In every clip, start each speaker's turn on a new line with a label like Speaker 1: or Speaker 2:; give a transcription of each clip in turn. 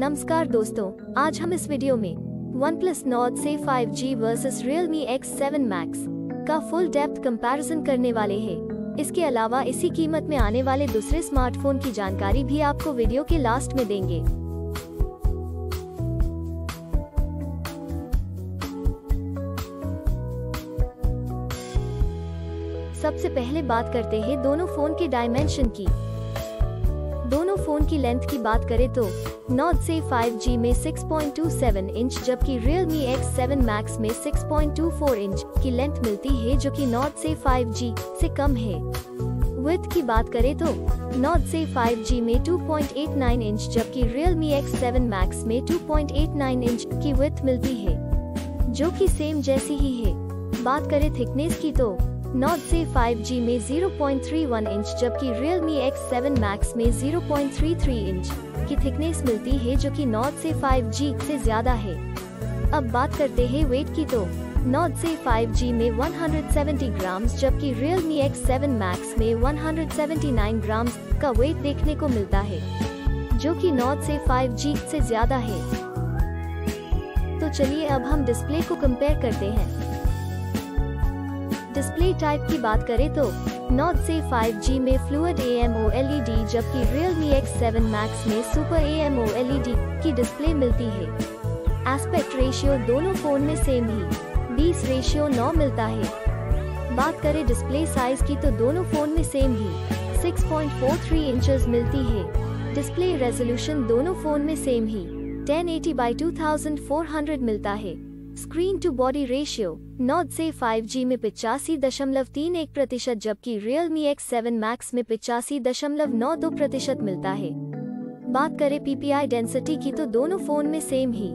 Speaker 1: नमस्कार दोस्तों, आज हम इस वीडियो में वन OnePlus Nord से 5G versus Realme X7 Max का फुल डेप्थ कंपैरिजन करने वाले हैं। इसके अलावा इसी कीमत में आने वाले दूसरे स्मार्टफ़ोन की जानकारी भी आपको वीडियो के लास्ट में देंगे सबसे पहले बात करते हैं दोनों फ़ोन के डायमेंशन की फ़ोन की लेंथ की बात करें तो Nord से 5G में 6.27 इंच, जबकि Realme X7 Max में 6.24 इंच की लेंथ मिलती है, जो कि Nord से 5G से कम है। विथ की बात करें तो Nord से 5G में 2.89 इंच, जबकि Realme X7 Max में 2.89 इंच की विथ मिलती है, जो कि सेम जैसी ही है। बात करें थिकनेस की तो Nord से 5G में 0.31 इंच जबकि Realme X7 Max में 0.33 इंच की थिकनेस मिलती है, जो कि Nord से 5G से ज़्यादा है। अब बात करते हैं वेट की तो। Nord से 5G में 170 ग्राम जबकि Realme X7 Max में 179 ग्राम का वेट देखने को मिलता है, जो कि Nord से 5G से ज़्यादा है। तो चलिए अब हम डिस्प्ले को कंपेयर करते हैं। डिस्प्ले टाइप की बात करें तो Nord से 5G में फ्लूड AMOLED जबकि Realme X7 Max में सुपर AMOLED की डिस्प्ले मिलती है। एस्पेक्ट रेशियो दोनों फ़ोन में सेम ही 20 रेशियो 9 मिलता है। बात करें डिस्प्ले साइज़ की तो दोनों फ़ोन में सेम ही 6.43 इंचेस मिलती है। डिस्प्ले रेजोल्यूशन दोनों फ़ोन में सेम ही 1080 बाई 2400 मिलता है। Screen to body ratio Nord से 5G में पिचासी दशमलव तीन एक प्रतिशत, जबकि Realme X7 Max में पिचासी दशमलव नौ दो प्रतिशत मिलता है। बात करें PPI डेंसिटी की तो दोनों फ़ोन में सेम ही।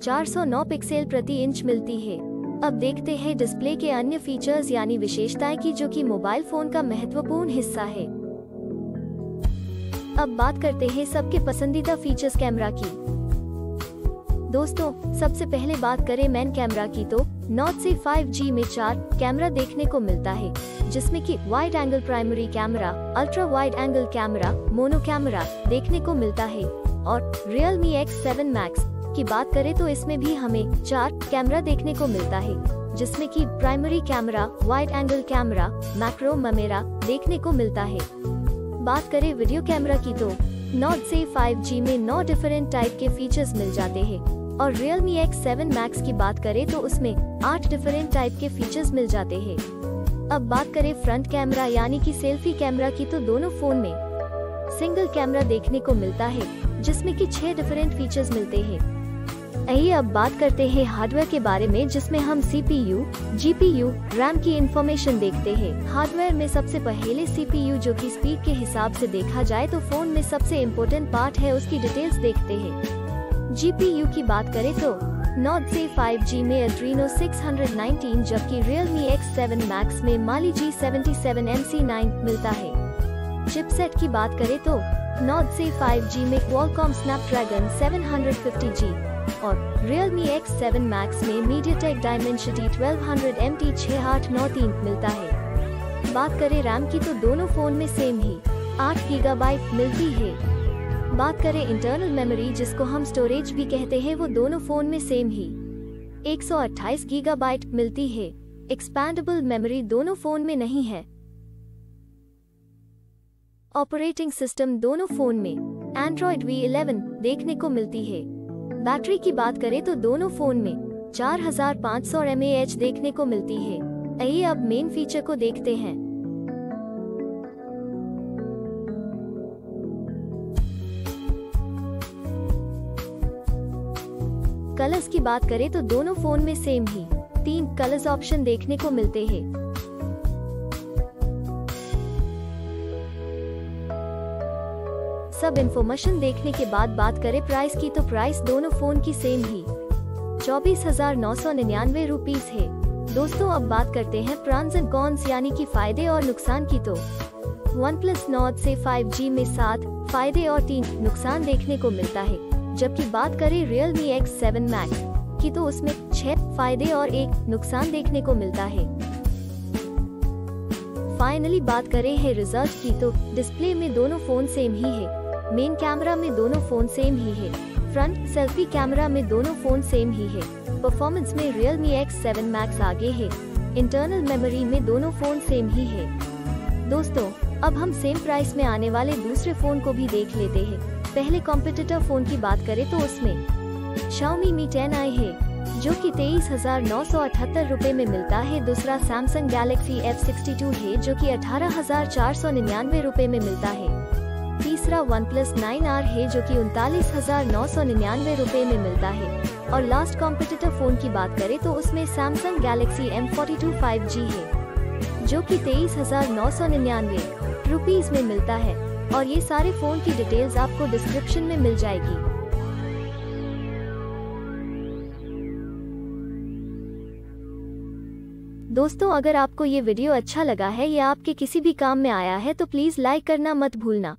Speaker 1: 409 पिक्सल प्रति इंच मिलती है। अब देखते हैं डिस्प्ले के अन्य फीचर्स यानी विशेषताएँ की, जो कि मोबाइल फ़ोन का महत्वपूर्ण हिस्सा है। अब बात करते हैं सबके पसंदीदा फीचर्स कैमरा की। दोस्तों, सबसे पहले बात करें मैन कैमरा की तो Nord से 5G में चार कैमरा देखने को मिलता है, जिसमें कि wide angle primary camera ultra wide angle camera mono camera देखने को मिलता है, और Realme X7 Max की बात करें तो इसमें भी हमें चार कैमरा देखने को मिलता है, जिसमें कि primary camera wide angle camera macro camera देखने को मिलता है। बात करें वीडियो कैमरा की तो नॉट से 5G में नौ डिफरेंट टाइप के फीचर्स मिल जाते हैं और Realme X7 Max की बात करें तो उसमें आठ डिफरेंट टाइप के फीचर्स मिल जाते हैं। अब बात करें फ्रंट कैमरा यानी कि सेल्फी कैमरा की तो दोनों फ़ोन में सिंगल कैमरा देखने को मिलता है जिसमें कि छह डिफरेंट फीचर्स मिलते हैं। आइए अब बात करते हैं हार्डवेयर के बारे में जिसमें हम CPU, GPU, रैम की इंफॉर्मेशन देखते हैं। हार्डवेयर में सबसे पहले CPU जो कि स्पीड के हिसाब से देखा जाए तो फ़ोन में सबसे इम्पोर्टेंट पार्ट है उसकी डिटेल्स देखते हैं। जीपीयू की बात करें तो नॉट से फाइव जी में अड्रीनो सिक्स हंड्रेड नाइनटीन जबकि रियलमी एक्स सेवन मैक्स में Mali G seventy seven M C nine मिलता है। चिपसेट की बात करें तो नॉट से फाइव जी में Qualcomm Snapdragon seven hundred fifty G और रियलमी एक्स सेवन मैक्स में MediaTek Dimensity twelve hundred M T छह आठ नौ तीन मिलता है। बात करें रैम की तो दोनों फ़ोन में सेम ही, आठ गीगा मिलती है। बात करें इंटरनल मेमोरी जिसको हम स्टोरेज भी कहते हैं, वो दोनों फ़ोन में सेम ही। 128 गीगाबाइट मिलती है। एक्सपैंडेबल मेमोरी दोनों फ़ोन में नहीं है। ऑपरेटिंग सिस्टम दोनों फ़ोन में। एंड्रॉइड V11 देखने को मिलती है। बैटरी की बात करें तो दोनों फ़ोन में 4500 mAh देखने को मिलती है। आइए अब मेन फीचर को देखते हैं। कलर्स की बात करें तो दोनों फ़ोन में सेम ही। तीन कलर्स ऑप्शन देखने को मिलते हैं। सब इन्फॉर्मेशन देखने के बाद बात करें प्राइस की तो प्राइस दोनों फ़ोन की सेम ही। चौबीस हज़ार नौ सौ निन्यानवे रूपीज है। दोस्तों, अब बात करते हैं प्रॉन्स एंड कॉन्स यानी कि फ़ायदे और नुकसान की तो। वन प्लस नॉट से 5G में सात, फ़ायदे और तीन, नुकसान देखने को मिलता है। जबकि बात करें Realme X7 Max की तो उसमें छह फ़ायदे और एक नुकसान देखने को मिलता है। फाइनली बात करें है रिज़ल्ट की तो डिस्प्ले में दोनों फ़ोन सेम ही है। मेन कैमरा में दोनों फ़ोन सेम ही है। फ्रंट सेल्फी कैमरा में दोनों फ़ोन सेम ही है। परफॉर्मेंस में Realme X7 Max आगे है। इंटरनल मेमोरी में दोनों फ़ोन सेम ही है। दोस्तों, अब हम सेम प्राइस में आने वाले दूसरे फ़ोन को भी देख लेते हैं। पहले कॉम्पिटिटर फ़ोन की बात करें तो उसमें Xiaomi Mi 10i है, जो कि तेईस हज़ार नौ सौ अठहत्तर रूपए में मिलता है। दूसरा सैमसंग गैलेक्सी F62 है, जो कि अठारह हज़ार चार सौ निन्यानवे रूपए में मिलता है। तीसरा वन प्लस नाइन आर है, जो कि उनतालीस हज़ार नौ सौ निन्यानवे रूपए में मिलता है। और लास्ट कॉम्पिटिटर फ़ोन की बात करें तो उसमें सैमसंग गैलेक्सी M42 5G है, जो कि तेईस हज़ार नौ सौ निन्यानवे रुपीज़ में मिलता है। और ये सारे फ़ोन की डिटेल्स आपको डिस्क्रिप्शन में मिल जाएगी। दोस्तों, अगर आपको ये वीडियो अच्छा लगा है या आपके किसी भी काम में आया है तो प्लीज़ लाइक करना मत भूलना।